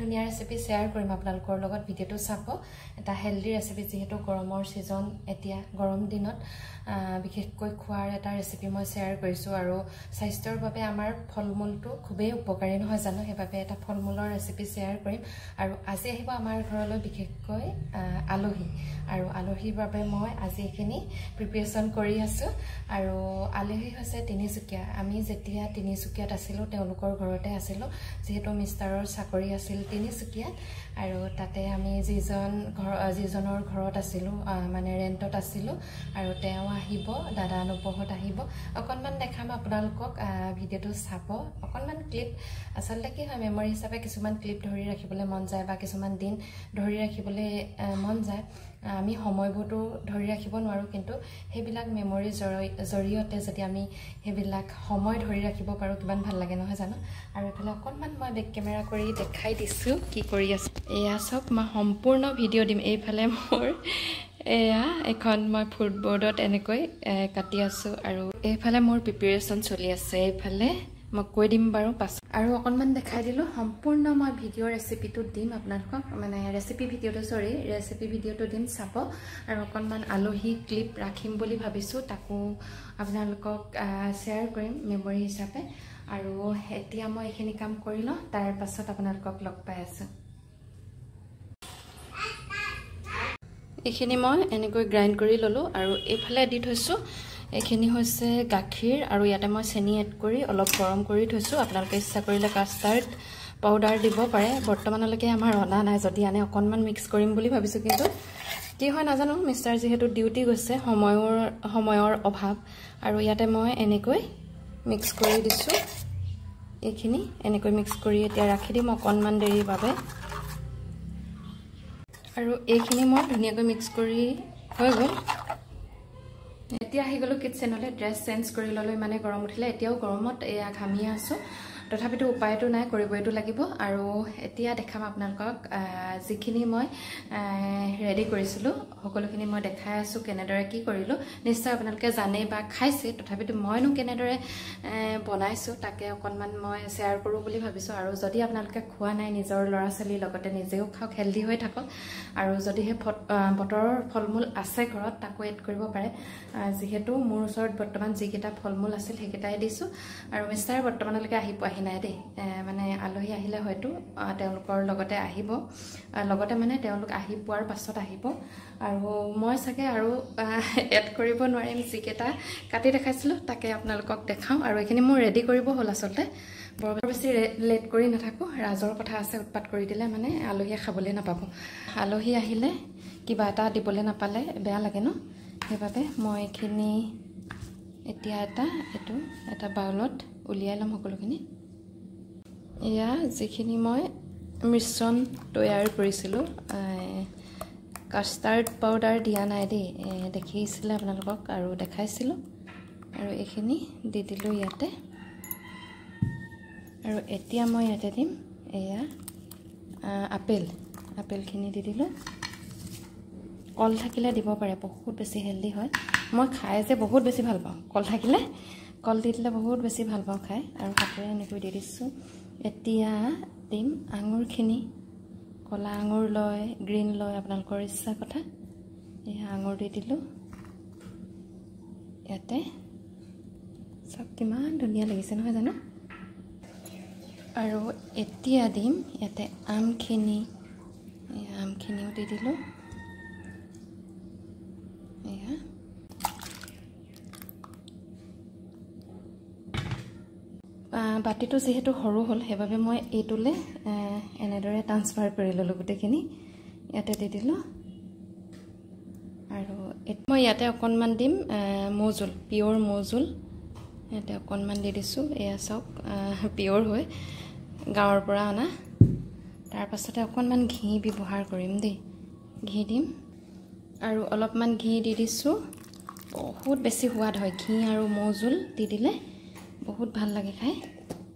ধুনীয়া recipe share কৰিম আপোনালোকৰ লগত ভিডিঅ'টো চাব। এটা হেল্ডি ৰেচিপি যিহেতু গৰমৰ ছিজন এতিয়া গৰম দিনত বিশেষকৈ খোৱাৰ এটা ৰেচিপি মই শ্বেয়াৰ কৰিছোঁ আৰু স্বাস্থ্যৰ বাবে আমাৰ ফল মূলটো খুবেই উপকাৰী নহয় জানো? সেইবাবে এটা ফল মূলৰ ৰেচিপি শ্বেয়াৰ কৰিম। আৰু আজি আহিব আমাৰ ঘৰলৈ বিশেষকৈ আলহী। আৰু আলহীৰ বাবে মই আজি এইখিনি প্ৰিপেৰেশ্যন কৰি আছোঁ। আৰু আলহী হৈছে তিনিচুকীয়া। আমি যেতিয়া তিনিচুকীয়াত আছিলোঁ তেওঁলোকৰ ঘৰতে আছিলোঁ। যিহেতু মিষ্টাৰৰ চাকৰি আছিল তিনিচুকীয়াত আৰু তাতে আমি যিজন ঘৰ যিজনৰ ঘৰত আছিলোঁ মানে ৰেণ্টত আছিলোঁ আৰু তেওঁ আহিব দাদা নবহত আহিব। অকণমান দেখাম আপোনালোকক ভিডিঅ'টো চাব। অকণমান ক্লিপ আচলতে কি হয় মেমৰি হিচাপে কিছুমান ক্লিপ ধৰি ৰাখিবলৈ মন যায় বা কিছুমান দিন ধৰি ৰাখিবলৈ মন যায়। আমি সময়বোৰতো ধৰি ৰাখিব নোৱাৰোঁ কিন্তু সেইবিলাক মেমৰিৰ জৰিয়তে যদি আমি সেইবিলাক সময় ধৰি ৰাখিব পাৰোঁ কিমান ভাল লাগে নহয় জানো? আৰু এইফালে অকণমান মই বেক কেমেৰা কৰি দেখাই দিছোঁ কি কৰি আছোঁ। এয়া চাওক মই সম্পূৰ্ণ ভিডিঅ' দিম। এইফালে মোৰ এয়া এখন মই ফুটবৰ্ডত এনেকৈ কাটি আছোঁ আৰু এইফালে মোৰ প্ৰিপেৰেশ্যন চলি আছে। এইফালে মই কৈ দিম বাৰু পাছত। আৰু অকণমান দেখাই দিলোঁ সম্পূৰ্ণ মই ভিডিঅ' ৰেচিপিটো দিম আপোনালোকক। মানে ৰেচিপি ভিডিঅ'টো চৰি ৰেচিপি ভিডিঅ'টো দিম চাব। আৰু অকণমান আলহী ক্লিপ ৰাখিম বুলি ভাবিছোঁ তাকো আপোনালোকক শ্বেয়াৰ কৰিম মেমৰি হিচাপে। আৰু এতিয়া মই এইখিনি কাম কৰি লওঁ তাৰ পাছত আপোনালোকক লগ পাই আছোঁ। এইখিনি মই এনেকৈ গ্ৰাইণ্ড কৰি ল'লোঁ আৰু এইফালে দি থৈছোঁ। এইখিনি হৈছে গাখীৰ আৰু ইয়াতে মই চেনি এড কৰি অলপ গৰম কৰি থৈছোঁ। আপোনালোকে ইচ্ছা কৰিলে কাষ্টাৰ্ড পাউডাৰ দিব পাৰে। বৰ্তমানলৈকে আমাৰ অনা নাই যদি আনে অকণমান মিক্স কৰিম বুলি ভাবিছোঁ কিন্তু কি হয় নাজানো মিষ্টাৰ যিহেতু ডিউটি গৈছে সময়ৰ সময়ৰ অভাৱ। আৰু ইয়াতে মই এনেকৈ মিক্স কৰি দিছোঁ। এইখিনি এনেকৈ মিক্স কৰি এতিয়া ৰাখি দিম অকণমান দেৰিৰ বাবে। আৰু এইখিনি মই ধুনীয়াকৈ মিক্স কৰি হৈ গ'ল। এতিয়া আহি গ'লোঁ কিটচেনলৈ ড্ৰেছ চেঞ্জ কৰি ল'লোঁ ইমানে গৰম উঠিলে এতিয়াও গৰমত এয়া ঘামিয়ে আছোঁ। তথাপিতো উপায়টো নাই কৰিবইতো লাগিব। আৰু এতিয়া দেখাম আপোনালোকক যিখিনি মই ৰেডি কৰিছিলোঁ। সকলোখিনি মই দেখাই আছোঁ কেনেদৰে কি কৰিলোঁ। নিশ্চয় আপোনালোকে জানেই বা খাইছে। তথাপিতো মইনো কেনেদৰে বনাইছোঁ তাকে অকণমান মই শ্বেয়াৰ কৰোঁ বুলি ভাবিছোঁ। আৰু যদি আপোনালোকে খোৱা নাই নিজৰ ল'ৰা ছোৱালীৰ লগতে নিজেও খাওক হেল্ডি হৈ থাকক। আৰু যদিহে বতৰৰ ফল মূল আছে ঘৰত তাকো এড কৰিব পাৰে। যিহেতু মোৰ ওচৰত বৰ্তমান যিকেইটা ফল মূল আছিল সেইকেইটাই দিছোঁ। আৰু মিষ্টাৰ বৰ্তমানলৈকে আহি পোৱাহি আহি নাই দেই। মানে আলহী আহিলে হয়তো তেওঁলোকৰ লগতে আহিব। লগতে মানে তেওঁলোক আহি পোৱাৰ পাছত আহিব। আৰু মই চাগে আৰু এড কৰিব নোৱাৰিম যিকেইটা কাটি দেখাইছিলোঁ তাকে আপোনালোকক দেখাওঁ। আৰু এইখিনি মোৰ ৰেডি কৰিব হ'ল আচলতে। বৰ বেছি লেট কৰি নাথাকোঁ। ৰাজৰ কথা আছে উৎপাত কৰি দিলে মানে আলহীয়ে খাবলৈ নাপাব। আলহী আহিলে কিবা এটা দিবলৈ নাপালে বেয়া লাগে ন? সেইবাবে মই এইখিনি এতিয়া এটা এইটো এটা বাউলত উলিয়াই ল'ম সকলোখিনি। এয়া যিখিনি মই মিশ্ৰণ তৈয়াৰ কৰিছিলোঁ কাষ্টাৰ্ড পাউডাৰ দিয়া নাই দেই দেখিছিলে আপোনালোকক আৰু দেখাইছিলোঁ। আৰু এইখিনি দি দিলোঁ ইয়াতে। আৰু এতিয়া মই ইয়াতে দিম এয়া আপেল। আপেলখিনি দি দিলোঁ। কল থাকিলে দিব পাৰে বহুত বেছি হেল্ডি হয়। মই খাই যে বহুত বেছি ভাল পাওঁ। কল থাকিলে কল দি দিলে বহুত বেছি ভাল পাওঁ খাই। আৰু হাতেৰে এনেকৈ দি দিছোঁ। এতিয়া দিম আঙুৰখিনি। ক'লা আঙুৰ লয় গ্ৰীণ লয় আপোনালোকৰ ইচ্ছা কথা। এয়া আঙুৰ দি দিলোঁ। ইয়াতে চব কিমান ধুনীয়া লাগিছে নহয় জানো? আৰু এতিয়া দিম ইয়াতে আমখিনি। আমখিনিও দি দিলোঁ এয়া বাতিটো যিহেতু সৰু হ'ল সেইবাবে মই এইটোলৈ এনেদৰে ট্ৰান্সফাৰ কৰি ল'লোঁ গোটেইখিনি। ইয়াতে দি দিলোঁ। আৰু মই ইয়াতে অকণমান দিম মৌজোল পিয়'ৰ মৌজোল। ইয়াতে অকণমান দি দিছোঁ এয়া চাওক পিয়'ৰ হৈ গাঁৱৰ পৰা অনা। তাৰপাছতে অকণমান ঘি ব্যৱহাৰ কৰিম দেই। ঘি দিম। আৰু অলপমান ঘি দি দিছোঁ। বহুত বেছি সোৱাদ হয় ঘি আৰু মৌজোল দি দিলে। বহুত ভাল লাগে খাই।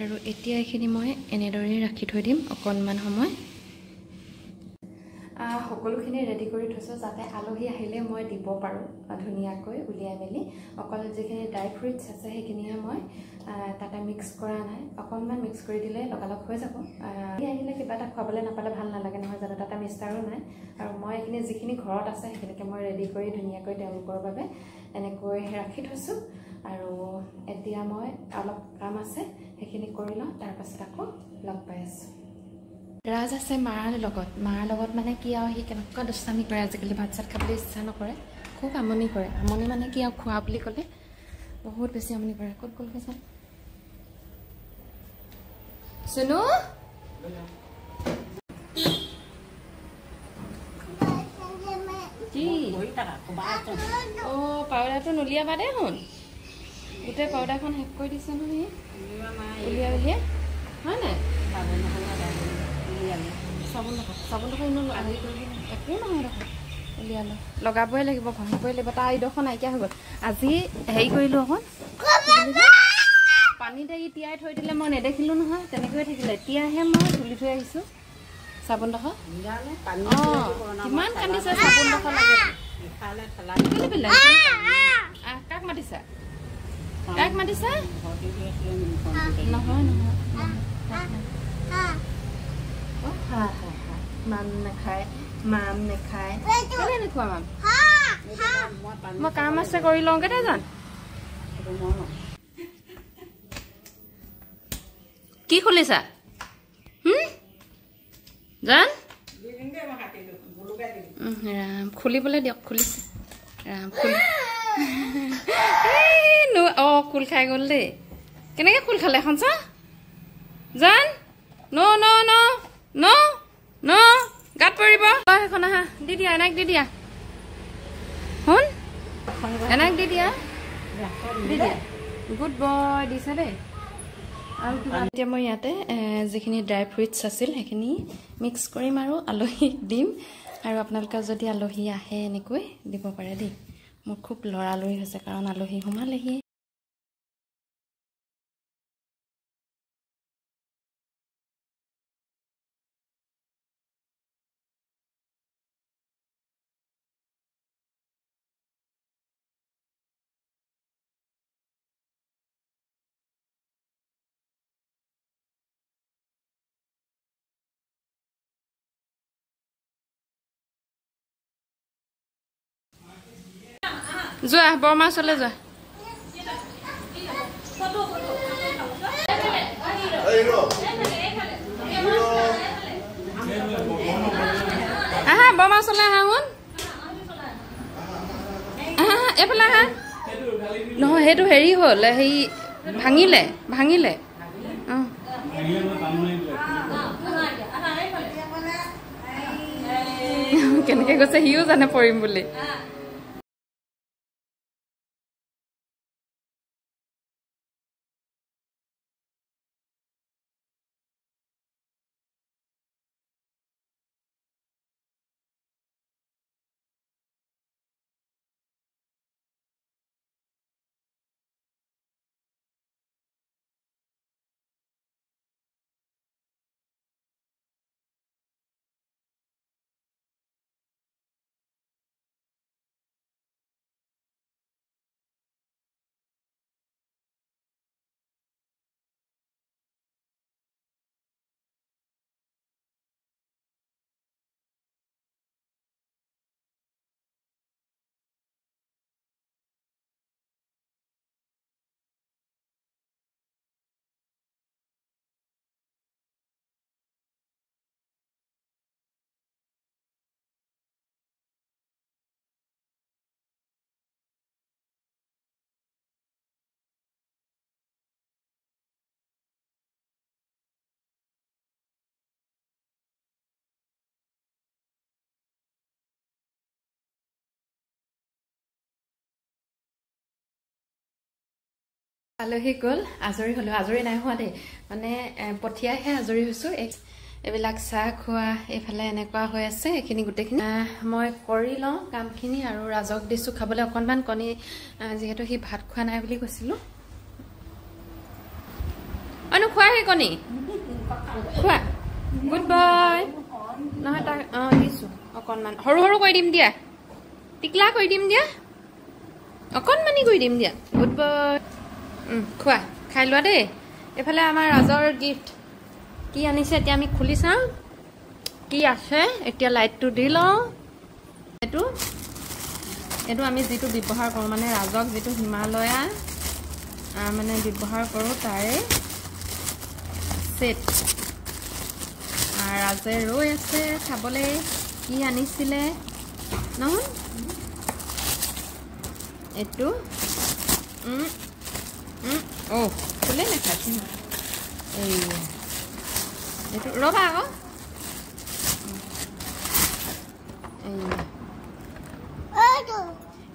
আৰু এতিয়া এইখিনি মই এনেদৰেই ৰাখি থৈ দিম অকণমান সময়। সকলোখিনি ৰেডি কৰি থৈছোঁ যাতে আলহী আহিলে মই দিব পাৰোঁ ধুনীয়াকৈ উলিয়াই মেলি। অকল যিখিনি ড্ৰাই ফ্ৰুইটছ আছে সেইখিনিহে মই তাতে মিক্স কৰা নাই। অকণমান মিক্স কৰি দিলে লগালগ হৈ যাব। আহিলে কিবা এটা খুৱাবলৈ নাপালে ভাল নালাগে নহয় জানো তাতে মিষ্টাৰো নাই। আৰু মই এইখিনি যিখিনি ঘৰত আছে সেইখিনিকে মই ৰেডি কৰি ধুনীয়াকৈ তেওঁলোকৰ বাবে এনেকৈ ৰাখি থৈছোঁ। আৰু এতিয়া মই অলপ কাম আছে সেইখিনি কৰি লওঁ তাৰপাছত আকৌ লগ পাই আছোঁ। ৰাজ আছে মাৰ লগত। মাৰ লগত মানে কি আৰু সি কেনেকুৱা দুষ্টামি কৰে আজিকালি ভাত চাত খাবলৈ ইচ্ছা নকৰে খুব আমনি কৰে। আমনি মানে কি আৰু খোৱা বুলি ক'লে বহুত বেছি আমনি কৰে। ক'ত গ'লগৈ চাওঁ চুনু? কি? অঁ পাউডাৰটো নুলিয়াবা দেই শুন গোটেই পাউডাৰখন শেষ কৰি দিছে নহয় উলিয়াই উলিয়াই। হয় নাই? চাবোন চাবোন একো নহয় উলিয়ালে। লগাবই লাগিব ঘঁহিবই লাগিব। তাৰ ইডোখৰ নাইকিয়া হৈ গ'ল। আজি হেৰি কৰিলোঁ অকণ। পানীতে ই তিয়াই থৈ দিলে মই নেদেখিলোঁ নহয়। তেনেকৈয়ে থাকিলে। এতিয়াহে মই তুলি থৈ আহিছোঁ। চাবোনডোখৰ অঁ কিমান কান্দিছে চাবোনডোখৰ লাগে। কাক মাতিছা? কাক মাতিছা নহয় নহয় অ, হা, হা, হা। মাম নাখায় মাম নাখায় কেলে নোখোৱা মাম মই কাম আছে কৰি লওঁগে দে জান কি খুলিছা? জান ৰাম খুলিবলৈ দিয়ক খুলিছে ৰাম খুলি খোল খাই গ'ল দেই। কেনেকে খোল খালে এখন চা জান? ন ন ন ন ন গাত পৰিব। সেইখন আহা দি দিয়া এনাক দি দিয়া। শুন এনাক দি দিয়া। গুড বয় দিছে দেই। এতিয়া মই ইয়াতে যিখিনি ড্ৰাই ফ্ৰুইটছ আছিল সেইখিনি মিক্স কৰিম আৰু আলহীক দিম। আৰু আপোনালোকে যদি আলহী আহে এনেকৈ দিব পাৰে দেই। মোৰ খুব লৰালৰি হৈছে কাৰণ আলহী সোমালেহি। যোৱা বৰমা ওচৰলৈ যোৱা। আহা বৰমা ওচৰলৈ আহা শুন। আহা, এইফালে আহা। নহয় সেইটো হেৰি হ'ল হেৰি ভাঙিলে ভাঙিলে। অঁ। কেনেকে কৈছে সিও জানে পৰিম বুলি। আলহী গ'ল আজৰি হ'লোঁ আজৰি নাই হোৱা দেই। মানে পঠিয়াইহে আজৰি হৈছোঁ। এই এইবিলাক চাহ খোৱা এইফালে এনেকুৱা হৈ আছে এইখিনি গোটেইখিনি। মই কৰি লওঁ কামখিনি আৰু ৰাজক দিছোঁ খাবলৈ। অকণমান কণী যিহেতু সি ভাত খোৱা নাই বুলি কৈছিলোঁ। অনো খোৱা সেই কণী? খোৱা। গুড বয় নহয় তাক অঁ দিছোঁ অকণমান। সৰু সৰু কৰি দিম দিয়া। টিকলা কৰি দিম দিয়া। অকণমানি কৰি দিম দিয়া। গুড বয় খোৱা। খাই লোৱা দেই। এইফালে আমাৰ ৰাজৰ গিফ্ট কি আনিছে এতিয়া আমি খুলি চাওঁ। কি আছে? এতিয়া লাইটটো দি লওঁ। এইটো। এইটো আমি যিটো ব্যৱহাৰ কৰোঁ মানে ৰাজক যিটো হিমালয়া মানে ব্যৱহাৰ কৰোঁ তাৰে ছেট ৰাজে ৰৈ আছে খাবলৈ। কি আনিছিলে? নহয়। এইটো। ফুলে নাখাইছে এই এইটো ৰ'বা আকৌ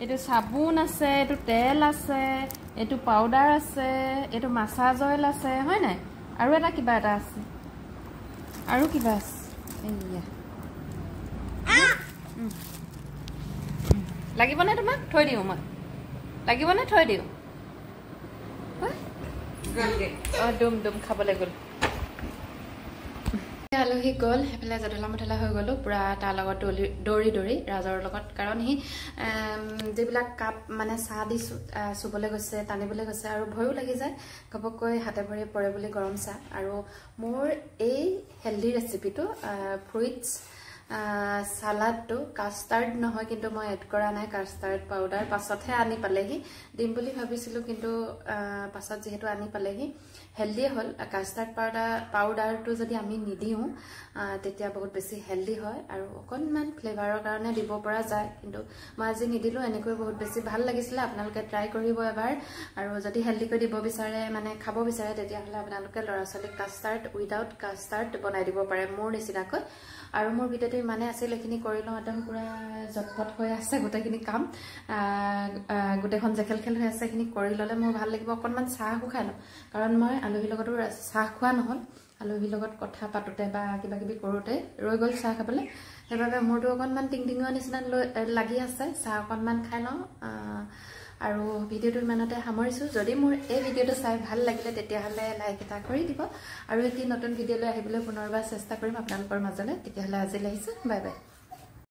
এইটো চাবোন আছে এইটো তেল আছে এইটো পাউডাৰ আছে এইটো মাছাজ অইল আছে হয় নাই আৰু এটা কিবা এটা আছে আৰু কিবা আছে এইয়া লাগিবনে তোমাক থৈ দিওঁ মই লাগিবনে থৈ দিওঁ আলহী গ'ল সেইফালে জধলা মধলা হৈ গ'লো পূৰা তাৰ লগত দৌৰি দৌৰি ৰাজৰ লগত। কাৰণ সি যিবিলাক কাপ মানে চাহ দি চুবলৈ গৈছে টানিবলৈ গৈছে আৰু ভয়ো লাগি যায় ঘপককৈ হাতে ভৰি পৰে বুলি গৰম চাহ। আৰু মোৰ এই হেল্ডি ৰেচিপিটো ফ্ৰুইটছ চালাডটো কাষ্টাৰ্ড নহয় কিন্তু মই এড কৰা নাই কাষ্টাৰ্ড পাউডাৰ পাছতহে আনি পালেহি। দিম বুলি ভাবিছিলোঁ কিন্তু পাছত যিহেতু আনি পালেহি। হেল্ডিয়ে হ'ল। কাষ্টাৰ্ড পাউডাৰ পাউডাৰটো যদি আমি নিদিওঁ তেতিয়া বহুত বেছি হেল্ডি হয় আৰু অকণমান ফ্লেভাৰৰ কাৰণে দিব পৰা যায়। কিন্তু মই আজি নিদিলোঁ এনেকৈ বহুত বেছি ভাল লাগিছিলে। আপোনালোকে ট্ৰাই কৰিব এবাৰ। আৰু যদি হেল্ডিকৈ দিব বিচাৰে মানে খাব বিচাৰে তেতিয়াহ'লে আপোনালোকে ল'ৰা ছোৱালীক কাষ্টাৰ্ড উইদাউট কাষ্টাৰ্ড বনাই দিব পাৰে মোৰ নিচিনাকৈ। আৰু মোৰ ভিডিঅ'টো ইমানে আছিল এইখিনি কৰি লওঁ একদম পূৰা জটপট হৈ আছে গোটেইখিনি কাম। গোটেইখন জেখেল খেল হৈ আছে এইখিনি কৰি ল'লে মোৰ ভাল লাগিব। অকণমান চাহো খাই লওঁ। কাৰণ মই আলহীৰ লগতো চাহ খোৱা নহ'ল। আলহীৰ লগত কথা পাতোঁতে বা কিবা কিবি কৰোঁতে ৰৈ গ'ল চাহ খাবলৈ। সেইবাবে মোৰতো অকণমান টিং টিঙৰ নিচিনা লৈ লাগি আছে। চাহ অকণমান খাই লওঁ। আৰু ভিডিঅ'টো ইমানতে সামৰিছোঁ। যদি মোৰ এই ভিডিঅ'টো চাই ভাল লাগিলে তেতিয়াহ'লে লাইক এটা কৰি দিব। আৰু এটি নতুন ভিডিঅ'লৈ আহিবলৈ পুনৰবাৰ চেষ্টা কৰিম আপোনালোকৰ মাজলৈ। তেতিয়াহ'লে আজিলৈ আহিছোঁ। Bye bye